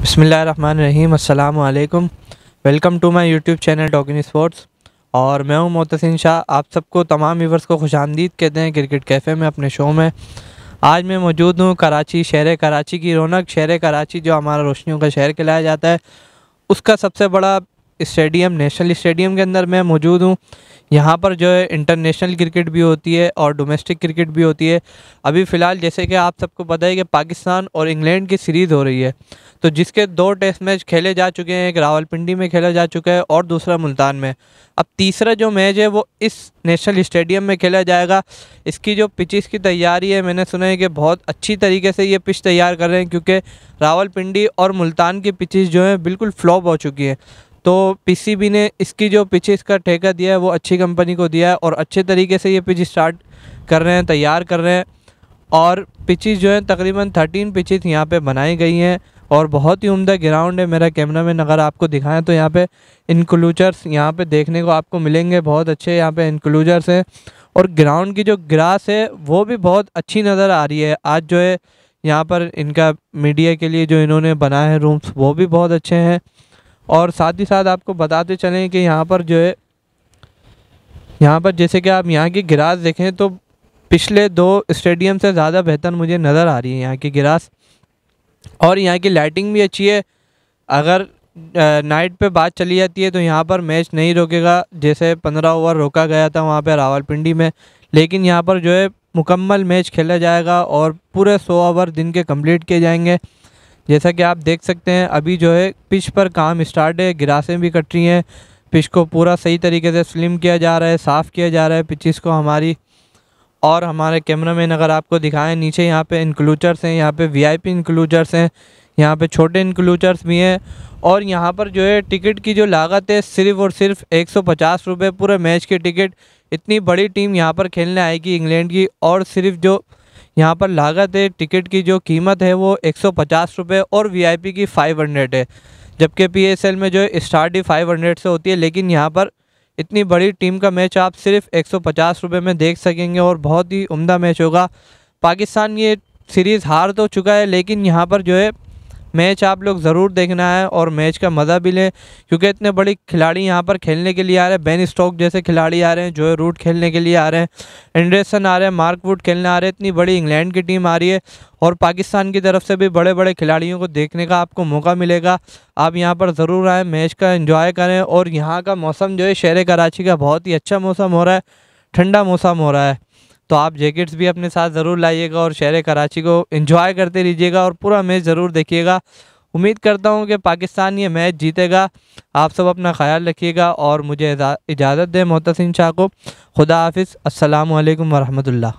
बसमीम अल्लाम welcome to my YouTube channel talking sports. और मैं हूँ मोतसिन शाह। आप सबको तमाम व्यूवर्स को खुश आमदीद कहते हैं क्रिकेट कैफ़े में, अपने शो में। आज मैं मौजूद हूँ कराची शहर, कराची की रौनक। शहर कराची, जो हमारा रोशनियों का शहर कहलाया जाता है, उसका सबसे बड़ा स्टेडियम, नेशनल स्टेडियम के अंदर मैं मौजूद हूँ। यहाँ पर जो है इंटरनेशनल क्रिकेट भी होती है और डोमेस्टिक क्रिकेट भी होती है। अभी फ़िलहाल जैसे कि आप सबको पता है कि पाकिस्तान और इंग्लैंड की सीरीज़ हो रही है। तो जिसके दो टेस्ट मैच खेले जा चुके हैं, एक रावलपिंडी में खेला जा चुका है और दूसरा मुल्तान में। अब तीसरा जो मैच है वो इस नेशनल स्टेडियम में खेला जाएगा। इसकी जो पिचिस की तैयारी है, मैंने सुना है कि बहुत अच्छी तरीके से ये पिच तैयार कर रहे हैं क्योंकि रावलपिंडी और मुल्तान की पिचिस जो हैं बिल्कुल फ्लॉप हो चुकी हैं। तो पीसीबी ने इसकी जो पिचेस का ठेका दिया है, वो अच्छी कंपनी को दिया है और अच्छे तरीके से ये पिच स्टार्ट कर रहे हैं, तैयार कर रहे हैं। और पिचेस जो हैं, तकरीबन थर्टीन पिचेस यहाँ पे बनाई गई हैं और बहुत ही उम्दा ग्राउंड है मेरा कैमरा मैन अगर आपको दिखाएँ तो यहाँ पे इंक्लूजर्स यहाँ पे देखने को आपको मिलेंगे, बहुत अच्छे यहाँ पे इंक्लूजर्स हैं। और ग्राउंड की जो ग्रास है, वो भी बहुत अच्छी नज़र आ रही है। आज जो है, यहाँ पर इनका मीडिया के लिए जो इन्होंने बनाए हैं रूम्स वो भी बहुत अच्छे हैं। और साथ ही साथ आपको बताते चलें कि यहाँ पर जो है, यहाँ पर जैसे कि आप यहाँ की गिरास देखें तो पिछले दो स्टेडियम से ज़्यादा बेहतर मुझे नज़र आ रही है यहाँ की गिरास। और यहाँ की लाइटिंग भी अच्छी है। अगर नाइट पे बात चली जाती है तो यहाँ पर मैच नहीं रोकेगा। जैसे पंद्रह ओवर रोका गया था वहाँ पे रावलपिंडी में। लेकिन यहाँ पर जो है, मुकम्मल मैच खेला जाएगा और पूरे सौ ओवर दिन के कंप्लीट किए जाएँगे। जैसा कि आप देख सकते हैं, अभी जो है पिच पर काम स्टार्ट है, गिरासें भी कट रही हैं, पिच को पूरा सही तरीके से स्लिम किया जा रहा है, साफ़ किया जा रहा है, पिचिस को हमारी और हमारे कैमरा मैन अगर आपको दिखाएँ, नीचे यहाँ पे इंक्लूजर्स हैं, यहाँ पे वीआईपी इंक्लूजर्स हैं, यहाँ पे छोटे इंक्लूजर्स भी हैं और यहाँ पर जो है टिकट की जो लागत है, सिर्फ़ और सिर्फ़ एक सौ पूरे मैच की टिकट, इतनी बड़ी टीम यहाँ पर खेलने आएगी इंग्लैंड की और सिर्फ़ जो यहाँ पर लागत है, टिकट की जो कीमत है वो एक सौ और वीआईपी की फ़ाइव हंड्रेड है। जबकि पीएसएल में जो स्टार्ट ही फाइव से होती है, लेकिन यहाँ पर इतनी बड़ी टीम का मैच आप सिर्फ़ एक सौ में देख सकेंगे और बहुत ही उमदा मैच होगा। पाकिस्तान ये सीरीज़ हार तो चुका है, लेकिन यहाँ पर जो है मैच आप लोग ज़रूर देखना है और मैच का मज़ा भी लें, क्योंकि इतने बड़े खिलाड़ी यहाँ पर खेलने के लिए आ रहे हैं। बेन स्टॉक जैसे खिलाड़ी आ रहे हैं, जो रूट खेलने के लिए आ रहे हैं। एंडरसन आ रहे हैं, मार्क वुड खेलने आ रहे हैं। इतनी बड़ी इंग्लैंड की टीम आ रही है और पाकिस्तान की तरफ़ से भी बड़े बड़े खिलाड़ियों को देखने का आपको मौका मिलेगा। आप यहाँ पर ज़रूर आएँ, मैच का इन्जॉय करें और यहाँ का मौसम जो है शहर कराची का बहुत ही अच्छा मौसम हो रहा है, ठंडा मौसम हो रहा है। तो आप जैकेट्स भी अपने साथ ज़रूर लाइएगा और शहर कराची को इन्जॉय करते रहिएगा और पूरा मैच ज़रूर देखिएगा। उम्मीद करता हूँ कि पाकिस्तान ये मैच जीतेगा। आप सब अपना ख्याल रखिएगा और मुझे इजाज़त दें मोहतसिन शाह को। खुदा हाफिज़। अल्लाम वरहमल